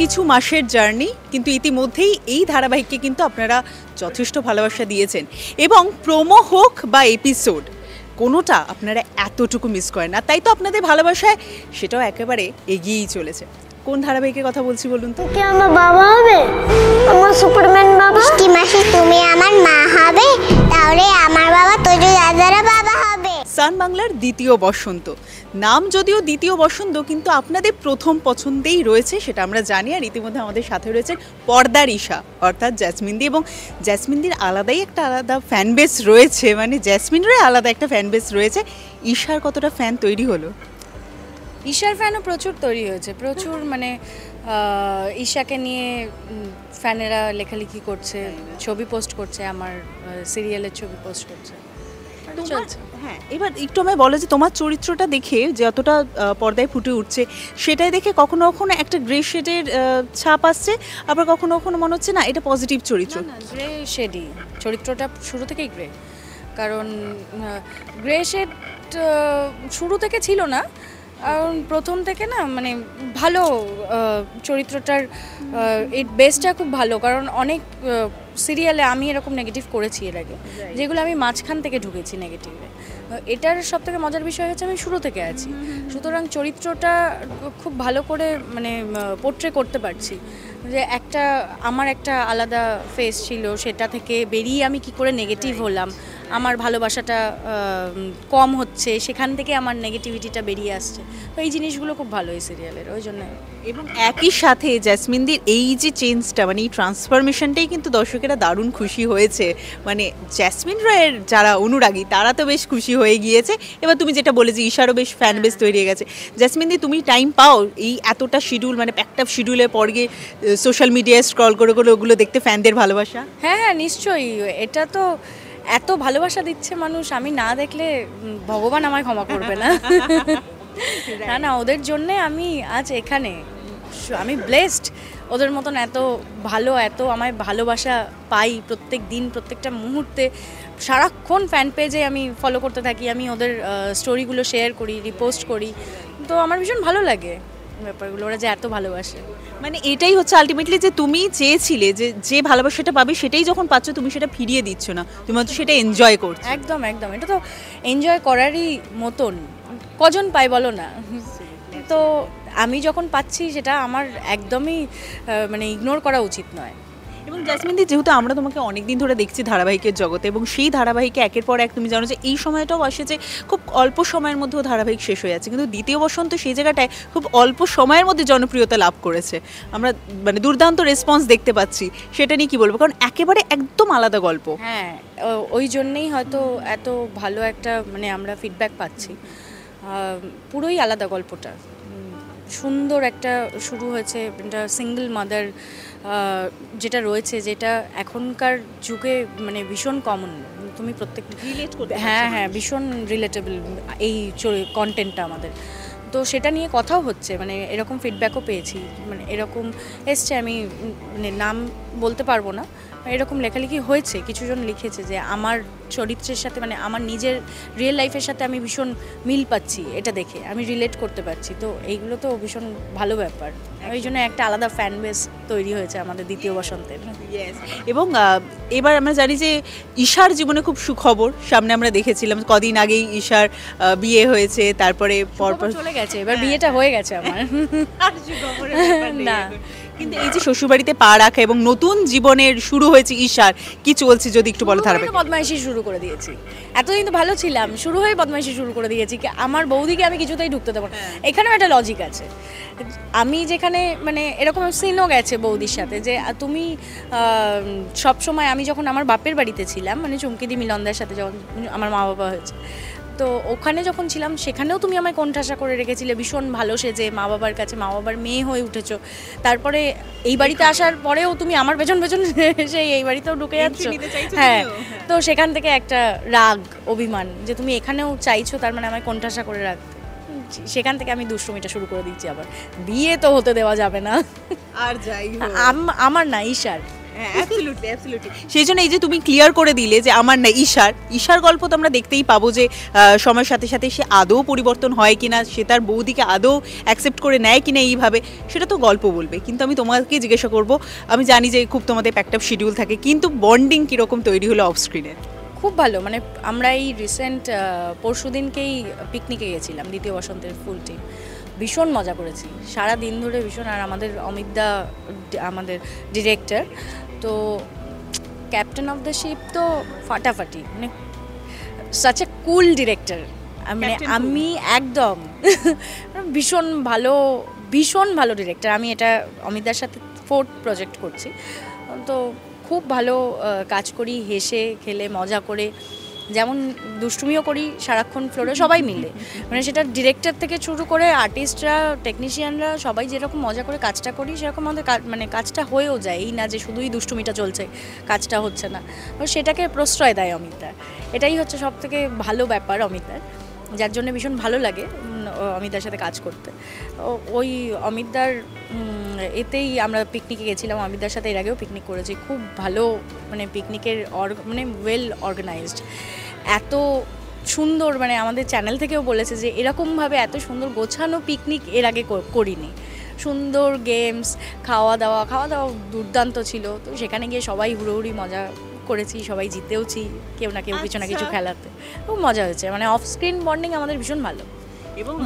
কিছু মাসের জার্নি কিন্তু ইতিমধ্যেই এই ধারাবাহিককে কিন্তু আপনারা যথেষ্ট ভালোবাসা দিয়েছেন। এবং প্রোমো হোক বা এপিসোড কোনোটা আপনারা এতটুকু মিস করেন না। তাই তো আপনাদের ভালোবাসায় সেটাও একেবারে এগিয়েই চলেছে। কোন ধারাবাহিকের কথা বলছি বলুন তো? কি আমার বাবা হবে? আমার সুপারম্যান বাবা। মিষ্টি মাসি তুমি আমার মা হবে? তাহলে আমার বাবা তোজো দাদারা বাবা। সান বাংলার দ্বিতীয় বসন্ত। নাম যদিও দ্বিতীয় বসন্ত কিন্তু আপনাদের প্রথম পছন্দেই রয়েছে সেটা আমরা জানি। আর ইতিমধ্যে আমাদের সাথে রয়েছে পর্দার ঈশা অর্থাৎ জ্যাসমিনদি এবং জ্যাসমিনদির আলাদাই একটা আলাদা ফ্যান বেস রয়েছে। মানে জ্যাসমিনেরও আলাদা একটা ফ্যান বেস রয়েছে। ঈশার কতটা ফ্যান তৈরি হলো? ঈশার ফ্যানও প্রচুর তৈরি হয়েছে। প্রচুর মানে ঈশাকে নিয়ে ফ্যানেরা লেখালেখি করছে ছবি পোস্ট করছে আমার সিরিয়ালের ছবি পোস্ট করছে। চলছে। হ্যাঁ এবার একটু আমায় বলো যে তোমার চরিত্রটা দেখে যতটা পর্দায় ফুটে উঠছে সেটাই দেখে কখনো কখনো একটা গ্রে শেডের ছাপ আসছে আবার কখনো কখনো মনে হচ্ছে না এটা পজিটিভ চরিত্র। গ্রে শেডই চরিত্রটা শুরু থেকেই গ্রে কারণ গ্রে শেড শুরু থেকে ছিল না প্রথম থেকে না মানে ভালো চরিত্রটার এই বেসটা খুব ভালো। কারণ অনেক সিরিয়ালে আমি এরকম নেগেটিভ করেছি এর আগে। যেগুলো আমি মাঝখান থেকে ঢুকেছি নেগেটিভে এটার সব থেকে মজার বিষয় হচ্ছে আমি শুরু থেকে আছি। সুতরাং চরিত্রটা খুব ভালো করে মানে পোট্রে করতে পারছি। যে একটা আমার একটা আলাদা ফেস ছিল সেটা থেকে বেরিয়ে আমি কি করে নেগেটিভ হলাম? আমার ভালোবাসাটা কম হচ্ছে সেখান থেকে আমার নেগেটিভিটিটা বেরিয়ে আসছে। তো এই জিনিসগুলো খুব ভালো এই সিরিয়ালের ওই জন্য। এবং একই সাথে জ্যাসমিনদের এই যে চেঞ্জটা মানে এই ট্রান্সফরমেশনটাই কিন্তু দর্শকেরা দারুণ খুশি হয়েছে। মানে জ্যাসমিন রয়ের যারা অনুরাগী তারা তো বেশ খুশি হয়ে গিয়েছে। এবার তুমি যেটা বলে যে ঈশারও বেশ ফ্যান বেস তৈরি হয়ে গেছে। জ্যাসমিন দি তুমি টাইম পাও এই এতটা শিডিউল মানে একটা শিডিউলের পর গিয়ে সোশ্যাল মিডিয়ায় স্ক্রল করে করে ওগুলো দেখতে ফ্যানদের ভালোবাসা? হ্যাঁ হ্যাঁ নিশ্চয়ই। এটা তো এত ভালোবাসা দিচ্ছে মানুষ আমি না দেখলে ভগবান আমায় ক্ষমা করবে না। না না ওদের জন্যে আমি আজ এখানে। আমি ব্লেসড ওদের মতন এত ভালো এত আমায় ভালোবাসা পাই প্রত্যেক দিন প্রত্যেকটা মুহূর্তে। সারাক্ষণ ফ্যান পেজে আমি ফলো করতে থাকি আমি ওদের স্টোরিগুলো শেয়ার করি রিপোস্ট করি। তো আমার ভীষণ ভালো লাগে। ব্যাপারগুলো ওরা যে এত ভালোবাসে। মানে এটাই হচ্ছে আলটিমেটলি যে তুমি চেয়েছিলে যে যে ভালোবাসাটা পাবে সেটাই যখন পাচ্ছ তুমি সেটা ফিরিয়ে দিচ্ছ না। তুমি হয়তো সেটা এনজয় করছ। একদম একদম। এটা তো এনজয় করারই মতন। কজন পায় বলো না? তো আমি যখন পাচ্ছি সেটা আমার একদমই মানে ইগনোর করা উচিত নয়। যেহেতু আমরা তোমাকে অনেক দিন ধরে দেখছি ধারাবাহিকের জগতে এবং সেই ধারাবাহিকে একের পর এক তুমি জানো যে এই সময়টাও আসে যে খুব অল্প সময়ের মধ্যেও ধারাবাহিক শেষ হয়ে যাচ্ছে। কিন্তু দ্বিতীয় বসন্ত সেই জায়গাটায় খুব অল্প সময়ের মধ্যে জনপ্রিয়তা লাভ করেছে। আমরা মানে দুর্দান্ত রেসপন্স দেখতে পাচ্ছি। সেটা নিয়ে কি বলব? কারণ একেবারে একদম আলাদা গল্প। হ্যাঁ ওই জন্যেই হয়তো এত ভালো একটা মানে আমরা ফিডব্যাক পাচ্ছি। পুরোই আলাদা গল্পটা। সুন্দর একটা শুরু হয়েছে এটা সিঙ্গেল মাদার যেটা রয়েছে যেটা এখনকার যুগে মানে ভীষণ কমন তুমি প্রত্যেকটা রিলেট করতে হ্যাঁ হ্যাঁ ভীষণ রিলেটেবল এই কন্টেন্টটা আমাদের। তো সেটা নিয়ে কথাও হচ্ছে মানে এরকম ফিডব্যাকও পেয়েছি। মানে এরকম এসছে আমি মানে নাম বলতে পারব না এরকম লেখালেখি হয়েছে কিছুজন লিখেছে যে আমার চরিত্রের সাথে মানে আমার নিজের রিয়েল লাইফের সাথে আমি ভীষণ মিল পাচ্ছি এটা দেখে আমি রিলেট করতে পারছি তো এইগুলো তো ভীষণ ভালো ব্যাপার। ওই জন্য একটা আলাদা ফ্যান বেস তৈরি হয়েছে আমাদের দ্বিতীয় বসন্তের। এবং এবার আমরা জানি যে ঈশার জীবনে খুব সুখবর সামনে আমরা দেখেছিলাম কদিন আগেই ঈশার বিয়ে হয়েছে তারপরে পরপর চলে গেছে এবার বিয়েটা হয়ে গেছে আমার। না। কিন্তু এই যে শ্বশুরবাড়িতে পা রাখা এবং নতুন জীবনের শুরু হয়েছে ঈশার কি চলছে যদি একটু বলো শুরু ধারাবাহিক? হয়ে তো বদমাইশি শুরু করে দিয়েছি। এতদিন তো ভালো ছিলাম শুরু হয়ে বদমাইশি শুরু করে দিয়েছি কি আমার বৌদিকে আমি কিছুতেই ঢুকতে দেবো না। এখানেও একটা লজিক আছে। আমি যেখানে মানে এরকম সিনও গেছে বৌদির সাথে যে তুমি সব সময় আমি যখন আমার বাপের বাড়িতে ছিলাম মানে চুমকিদি মিলনদার সাথে যখন আমার মা বাবা হয়েছে তো ওখানে যখন ছিলাম সেখানেও তুমি আমায় কোণঠাসা করে রেখেছিলে। ভীষণ ভালো সেজে মা বাবার কাছে মা বাবার মেয়ে হয়ে উঠেছো। তারপরে এই বাড়িতে আসার পরেও তুমি আমার পেছন পেছন সেই এই বাড়িতেও ঢুকে যাচ্ছ। হ্যাঁ তো সেখান থেকে একটা রাগ অভিমান যে তুমি এখানেও চাইছো তার মানে আমায় কোণঠাসা করে রাখতে সেখান থেকে আমি দুষ্টুমিটা শুরু করে দিচ্ছি আবার। বিয়ে তো হতে দেওয়া যাবে না। আর যাই আম- আমার না ঈশার। অ্যাবসলিউটলি অ্যাবসলিউটলি সেই জন্য এই যে তুমি ক্লিয়ার করে দিলে যে আমার না ঈশার ঈশার গল্প তো আমরা দেখতেই পাবো যে সময়ের সাথে সাথে সে আদৌ পরিবর্তন হয় কিনা সে তার বৌদিকে আদৌ অ্যাকসেপ্ট করে নেয় কিনা এইভাবে সেটা তো গল্প বলবে। কিন্তু আমি তোমাকে জিজ্ঞাসা করব আমি জানি যে খুব তোমাদের প্যাকটাপ শিডিউল থাকে কিন্তু বন্ডিং কীরকম তৈরি হলো অফ স্ক্রিনে খুব ভালো মানে আমরা এই রিসেন্ট পরশু দিনকেই পিকনিকে গেছিলাম দ্বিতীয় বসন্তের ফুল টিম ভীষণ মজা করেছি। সারা দিন ধরে ভীষণ আর আমাদের অমিতদা আমাদের ডিরেক্টর তো ক্যাপ্টেন অফ দ্য শিপ তো ফাটাফাটি মানে সাচ এ কুল ডিরেক্টর মানে আমি একদম ভীষণ ভালো ভীষণ ভালো ডিরেক্টর আমি এটা অমিতার সাথে ফোর্থ প্রজেক্ট করছি। তো খুব ভালো কাজ করি হেসে খেলে মজা করে। যেমন দুষ্টুমিও করি, সারাক্ষণ ফ্লোরে সবাই মিলে। মানে সেটা ডিরেক্টর থেকে শুরু করে আর্টিস্টরা টেকনিশিয়ানরা সবাই যেরকম মজা করে কাজটা করি, সেরকম আমাদের মানে কাজটা হয়েও যায়। এই না যে শুধুই দুষ্টুমিটা চলছে, কাজটা হচ্ছে না। সেটাকে প্রশ্রয় দেয় অমিতা এটাই হচ্ছে সব থেকে ভালো ব্যাপার অমিতার যার জন্য ভীষণ ভালো লাগে। অমিতার সাথে কাজ করতে। ওই অমিতদার এতেই আমরা পিকনিকে গেছিলাম। অমিতদার সাথে এর আগেও পিকনিক করেছি। খুব ভালো মানে পিকনিকের অর্গ মানে ওয়েল অর্গানাইজড এত সুন্দর মানে আমাদের চ্যানেল থেকেও বলেছে যে এরকমভাবে এত সুন্দর গোছানো পিকনিক এর আগে করিনি। সুন্দর গেমস খাওয়া দাওয়া খাওয়া দাওয়া দুর্দান্ত ছিল। তো সেখানে গিয়ে সবাই হুড়োহুড়ি মজা করেছি সবাই জিতেওছি কেউ না কেউ কিছু না কিছু আচ্ছা। খেলাতে। খুব মজা হয়েছে। মানে অফ স্ক্রিন বন্ডিং আমাদের ভীষণ ভালো।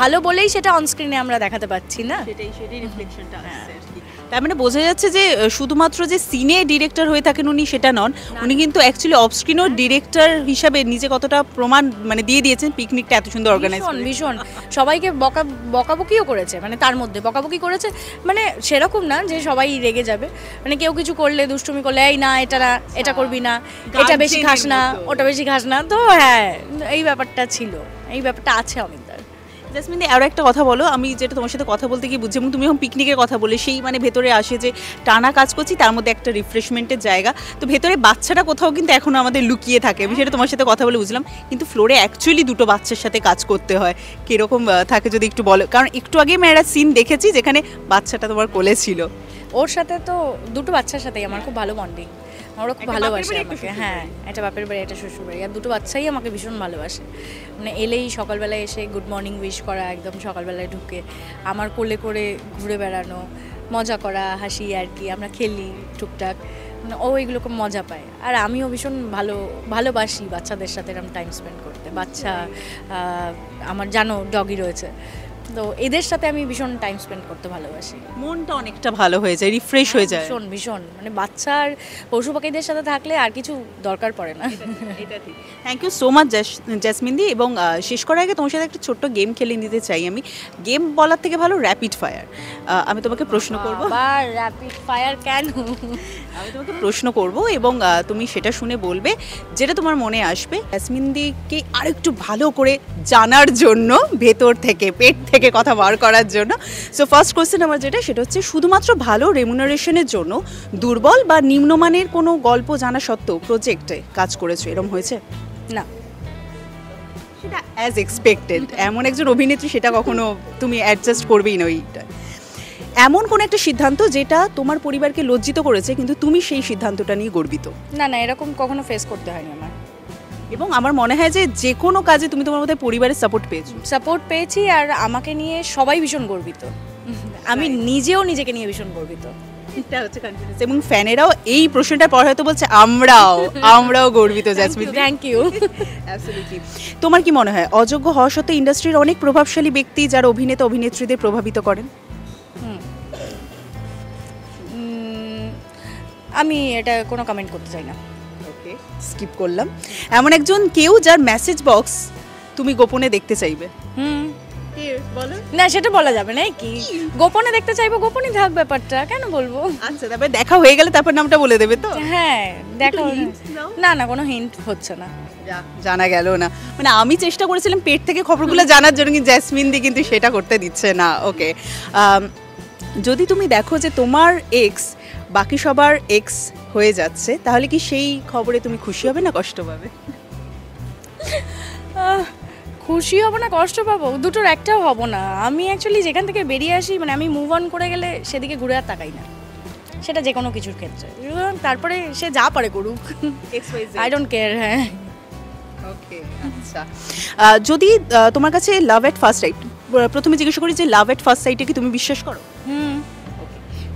ভালো বলেই সেটা অনস্ক্রিনে আমরা দেখাতে পাচ্ছি না? সেটাই সেটাই রিফ্লেকশনটা আসছে তার মানে বোঝা যাচ্ছে যে শুধুমাত্র যে সিনে ডিরেক্টর হয়ে থাকেন উনি সেটা নন। উনি কিন্তু অ্যাকচুয়ালি অফ স্ক্রিনও ডিরেক্টর হিসাবে নিজে কতটা প্রমাণ মানে দিয়ে দিয়েছেন পিকনিকটা এত সুন্দর অর্গানাইজ ভীষণ সবাইকে বকা বকাবকিও করেছে মানে তার মধ্যে বকাবকি করেছে। মানে সেরকম না যে সবাই রেগে যাবে। মানে কেউ কিছু করলে দুষ্টুমি করলে এই না এটা না এটা করবি না এটা বেশি খাস না ওটা বেশি খাস না। তো হ্যাঁ এই ব্যাপারটা ছিল এই ব্যাপারটা আছে অমিতার জাসমিন দি, আরও একটা কথা বলো। আমি যেটা তোমার সাথে কথা বলতে গিয়ে বুঝছি এবং তুমি এখন পিকনিকের কথা বলে সেই মানে ভেতরে আসে যে টানা কাজ করছি তার মধ্যে একটা রিফ্রেশমেন্টের জায়গা। তো ভেতরে বাচ্চাটা কোথাও কিন্তু এখনও আমাদের লুকিয়ে থাকে। আমি সেটা তোমার সাথে কথা বলে বুঝলাম। কিন্তু ফ্লোরে অ্যাকচুয়ালি দুটো বাচ্চার সাথে কাজ করতে হয়। কীরকম থাকে যদি একটু বলো? কারণ একটু আগে আমি একটা সিন দেখেছি যেখানে বাচ্চাটা তোমার কোলে ছিল। ওর সাথে তো দুটো বাচ্চার সাথেই আমার খুব ভালো বন্ডিং ওরা খুব ভালোবাসে আমাকে হ্যাঁ। একটা বাপের বাড়ি একটা শ্বশুর বাড়ি আর দুটো বাচ্চাই আমাকে ভীষণ ভালোবাসে। মানে এলেই সকালবেলায় এসে গুড মর্নিং উইশ করা একদম সকালবেলায় ঢুকে আমার কোলে করে ঘুরে বেড়ানো মজা করা হাসি আর কি আমরা খেলি টুকটাক। মানে ও এগুলো খুব মজা পায়। আর আমিও ভীষণ ভালো ভালোবাসি বাচ্চাদের সাথে এরকম টাইম স্পেন্ড করতে। বাচ্চা আমার জানো ডগি রয়েছে। তো এদের সাথে আমি ভীষণ টাইম স্পেন্ড করতে ভালোবাসি। মনটা অনেকটা ভালো হয়ে যায় রিফ্রেশ হয়ে যায়। ভীষণ ভীষণ। মানে বাচ্চার পশু পাখিদের সাথে থাকলে আর কিছু দরকার পড়ে না। Thank you so much Jasmine দি এবং শেষ করার আগে তোমার সাথে একটা ছোট্ট গেম খেলে নিতে চাই আমি। গেম বলার থেকে ভালো র্যাপিড ফায়ার আমি তোমাকে প্রশ্ন করব। বা র্যাপিড ফায়ার কেন? আমি তোমাকে প্রশ্ন করব এবং তুমি সেটা শুনে বলবে যেটা তোমার মনে আসবে। জ্যাসমিন দিকে আরেকটু ভালো করে জানার জন্য ভেতর থেকে পেট থেকে কথা বার করার জন্য। সো ফার্স্ট কোয়েশ্চেন আমার যেটা সেটা হচ্ছে শুধুমাত্র ভালো রেমুনারেশনের জন্য দুর্বল বা নিম্নমানের কোনো গল্প জানা সত্ত্বেও প্রজেক্টে কাজ করেছ এরম হয়েছে? না। সেটা অ্যাজ এক্সপেক্টেড এমন একজন অভিনেত্রী সেটা কখনো তুমি অ্যাডজাস্ট করবেই না ওইটা। এমন কোন একটা সিদ্ধান্ত যেটা তোমার পরিবারকে লজ্জিত করেছে কিন্তু তুমি সেই সিদ্ধান্তটা নিয়ে গর্বিত? না না এরকম কখনো ফেস করতে হয়নি আমার। এবং আমার মনে হয় যে যে কোনো কাজে তুমি তোমার মধ্যে পরিবারের সাপোর্ট পেয়েছ। সাপোর্ট পেয়েছি আর আমাকে নিয়ে সবাই ভীষণ গর্বিত। আমি নিজেও নিজেকে নিয়ে ভীষণ গর্বিত। এটা হচ্ছে কনফিডেন্স এবং ফ্যানেরাও এই প্রশ্নটা পর হয়তো বলছে আমরাও আমরাও গর্বিত জ্যাসমিন থ্যাংক ইউ. তোমার কি মনে হয় অযোগ্য হওয়া সত্ত্বেও ইন্ডাস্ট্রির অনেক প্রভাবশালী ব্যক্তি যারা অভিনেতা অভিনেত্রীদের প্রভাবিত করেন? আমি এটা কোনো কমেন্ট করতে চাই না। স্কিপ করলাম। এমন একজন কেউ যার মেসেজ বক্স তুমি গোপনে দেখতে চাইবে। হুম। বলো। না সেটা বলা যাবে না কি? গোপনে দেখতে চাইব গোপনই থাক ব্যাপারটা কেন বলব? আচ্ছা তারপরে দেখা হয়ে গেলে তারপর নামটা বলে দেবে তো? হ্যাঁ দেখো। না না কোনো হিন্ট হচ্ছে না। জানা গেল না। মানে আমি চেষ্টা করেছিলাম পেট থেকে খবরগুলো জানার জন্য কিন্তু জ্যাসমিন দি কিন্তু সেটা করতে দিচ্ছে না ওকে যদি তুমি দেখো যে তোমার এক্স বাকি সবার এক্স হয়ে যাচ্ছে তাহলে কি সেই খবরে তুমি খুশি হবে না কষ্ট পাবে? খুশি হব না কষ্ট পাবো? দুটোর একটাও হব না। আমি অ্যাকচুয়ালি যেখান থেকে বেরিয়ে আসি মানে আমি মুভ অন করে গেলে সেদিকে ঘুরে আর তাকাই না। সেটা যে কোনো কিছুর ক্ষেত্রে। তারপরে সে যা পারে করুক। আই ডোন্ট কেয়ার হ্যাঁ। ওকে আচ্ছা। যদি তোমার কাছে লাভ এট ফার্স্ট সাইট প্রথমে জিজ্ঞেস করি যে লাভ এট ফার্স্ট সাইটে কি তুমি বিশ্বাস করো? হুম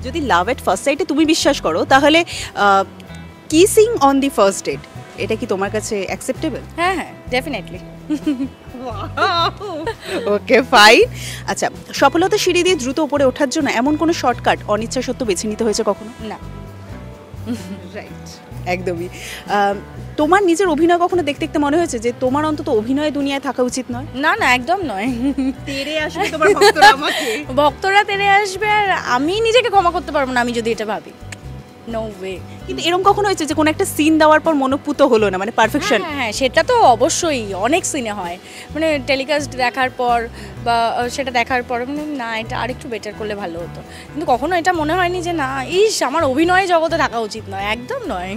যদি লাভ এট ফার্স্ট সাইটে তুমি বিশ্বাস করো তাহলে kissing on the first date এটা কি তোমার কাছে অ্যাকসেপ্টেবল হ্যাঁ হ্যাঁ ডেফিনেটলি ওকে ফাইন আচ্ছা সফলতা সিঁড়ি দিয়ে দ্রুত উপরে ওঠার জন্য এমন কোনো শর্টকাট অনিচ্ছা সত্য বেছে নিতে হয়েছে কখনো? না। রাইট একদমই। তোমার নিজের অভিনয় কখনো দেখতে দেখতে মনে হয়েছে যে তোমার অন্তত অভিনয় দুনিয়ায় থাকা উচিত নয়? না না একদম নয়। তেরে আসবে তোমার ভক্তরা আমাকে। ভক্তরা তেরে আসবে আর আমি নিজেকে ক্ষমা করতে পারব না আমি যদি এটা ভাবি। নো ওয়ে কিন্তু এরকম কখনো হয়েছে যে কোনো একটা সিন দেওয়ার পর মনোপুত হলো না? মানে পারফেকশন হ্যাঁ হ্যাঁ সেটা তো অবশ্যই। অনেক সিনে হয়। মানে টেলিকাস্ট দেখার পর বা সেটা দেখার পর মানে না এটা আরেকটু বেটার করলে ভালো হতো। কিন্তু কখনো এটা মনে হয়নি যে না ইস আমার অভিনয় জগতে থাকা উচিত নয়। একদম নয়।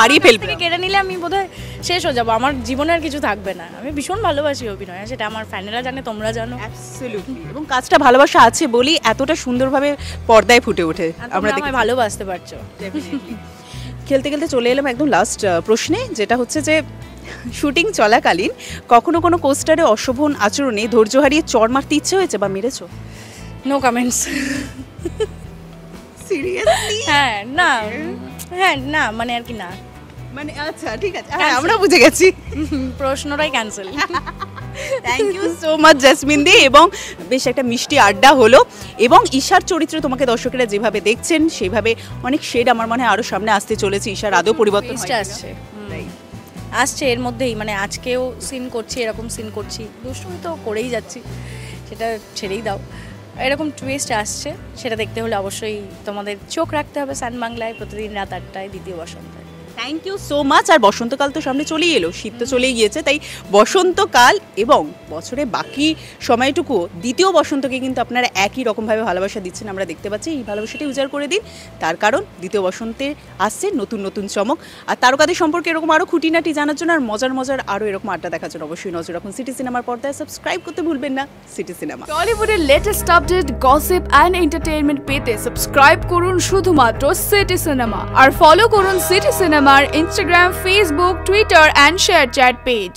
হারিয়ে ফেলবে। কেড়ে নিলে আমি বোধহয় শেষ হয়ে যাব। আমার জীবনে আর কিছু থাকবে না। আমি ভীষণ ভালোবাসি অভিনয় সেটা আমার ফ্যানেরা জানে তোমরা জানো. এবং কাজটা ভালোবাসা আছে বলেই এতটা সুন্দরভাবে পর্দায় ফুটে ওঠে। আমরা তোমরা ভালোবাসতে পারছ। খেলতে খেলতে চলে এলাম একদম লাস্ট প্রশ্নে যেটা হচ্ছে যে শুটিং চলাকালীন কখনো কোনো কোস্টারে অশোভন আচরণে ধৈর্য হারিয়ে চড় মারতে ইচ্ছে হয়েছে বা মেরেছো? নো কমেন্টস সিরিয়াসলি হ্যাঁ না। হ্যাঁ না মানে আর কি না। মানে আচ্ছা ঠিক আছে। হ্যাঁ আমরা বুঝে গেছি। প্রশ্নটাই cancel thank you so much Jasmine দি এবং বেশ একটা মিষ্টি আড্ডা হলো। এবং ঈশার চরিত্রে তোমাকে দর্শকেরা যেভাবে দেখছেন সেইভাবে অনেক শেড আমার মনে হয় আরও সামনে আসতে চলেছে। ঈশার আদৌ পরিবর্তন আসছে। আসছে এর মধ্যেই মানে আজকেও সিন করছি এরকম সিন করছি। দুষ্টুমি তো করেই যাচ্ছি সেটা ছেড়েই দাও। এরকম টুইস্ট আসছে, সেটা দেখতে হলে অবশ্যই তোমাদের চোখ রাখতে হবে সান বাংলায় প্রতিদিন রাত আটটায় দ্বিতীয় বসন্তে। থ্যাংক ইউ সো মাচ আর বসন্তকাল তো সামনে চলেই এলো। শীত তো চলেই গিয়েছে, তাই বসন্তকাল এবং বছরে বাকি সময়টুকু দ্বিতীয় বসন্তকে কিন্তু আপনারা একই রকমভাবে ভালোবাসা দিচ্ছেন। আমরা দেখতে পাচ্ছি, এই ভালোবাসাটি উজাড় করে দিন। তার কারণ দ্বিতীয় বসন্তে আসছে নতুন নতুন চমক। আর তারকাদের সম্পর্কে এরকম আরও খুঁটিনাটি জানার জন্য আর মজার মজার আরও এরকম আড্ডা দেখার জন্য অবশ্যই নজর রাখুন সিটি সিনেমার পর্দায়। সাবস্ক্রাইব করতে ভুলবেন না city cinema. টলিউডের latest update gossip and entertainment পেতে সাবস্ক্রাইব করুন শুধুমাত্র সিটি সিনেমা। আর ফলো করুন সিটি সিনেমার Instagram Facebook Twitter and ShareChat page